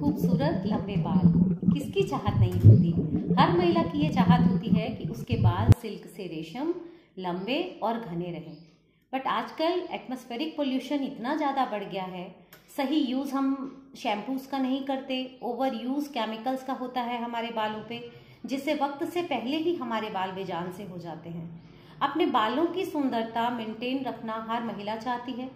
खूबसूरत लंबे बाल। किसकी चाहत नहीं होती? हर महिला की ये चाहत होती है कि उसके बाल सिल्क से रेशम, लंबे और घने रहें। बट आजकल एटमॉस्फेरिक पोल्यूशन इतना ज़्यादा बढ़ गया है। सही यूज़ हम शैम्पूज़ का नहीं करते, ओवर यूज़ केमिकल्स का होता है हमारे बालों पे, जिससे वक्त से पहले ही हमारे बाल बेजान से हो जाते हैं। अपने बालों की सुंदरता मेंटेन रखना हर महिला चाहती है।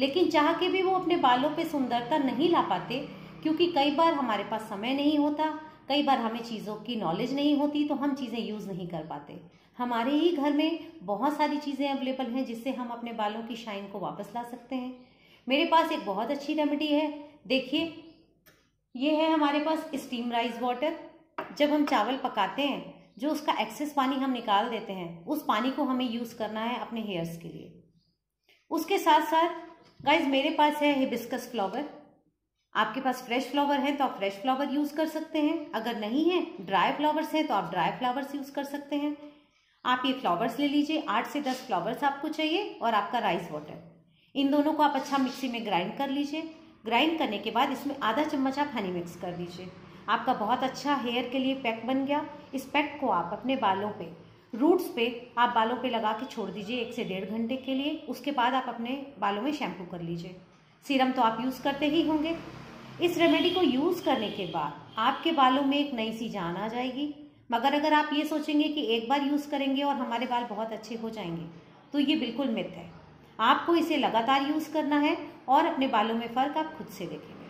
लेकिन चाह के भी वो अपने बालों पे सुंदरता नहीं ला पाते क्योंकि कई बार हमारे पास समय नहीं होता, कई बार हमें चीज़ों की नॉलेज नहीं होती तो हम चीज़ें यूज़ नहीं कर पाते। हमारे ही घर में बहुत सारी चीज़ें अवेलेबल हैं जिससे हम अपने बालों की शाइन को वापस ला सकते हैं। मेरे पास एक बहुत अच्छी रेमेडी है। देखिए, ये है हमारे पास स्टीम राइस वाटर जब हम चावल पकाते हैं, जो उसका एक्सेस पानी हम निकाल देते हैं, उस पानी को हमें यूज़ करना है अपने हेयर्स के लिए। उसके साथ साथ गाइज़ मेरे पास है हिबिस्कस फ्लावर आपके पास फ्रेश फ्लावर है तो आप फ्रेश फ्लावर यूज़ कर सकते हैं। अगर नहीं है ड्राई फ्लावर्स हैं तो आप ड्राई फ्लावर्स यूज़ कर सकते हैं। आप ये फ्लावर्स ले लीजिए, आठ से दस फ्लावर्स आपको चाहिए और आपका राइस वाटर इन दोनों को आप अच्छा मिक्सी में ग्राइंड कर लीजिए। ग्राइंड करने के बाद इसमें आधा चम्मच आप हनी मिक्स कर दीजिए। आपका बहुत अच्छा हेयर के लिए पैक बन गया। इस पैक को आप अपने बालों पे रूट्स पे आप बालों पे लगा के छोड़ दीजिए एक से डेढ़ घंटे के लिए। उसके बाद आप अपने बालों में शैम्पू कर लीजिए। सीरम तो आप यूज़ करते ही होंगे। इस रेमेडी को यूज़ करने के बाद आपके बालों में एक नई सी जान आ जाएगी। मगर अगर आप ये सोचेंगे कि एक बार यूज़ करेंगे और हमारे बाल बहुत अच्छे हो जाएँगे तो ये बिल्कुल मिथ है। आपको इसे लगातार यूज़ करना है और अपने बालों में फ़र्क आप खुद से देखें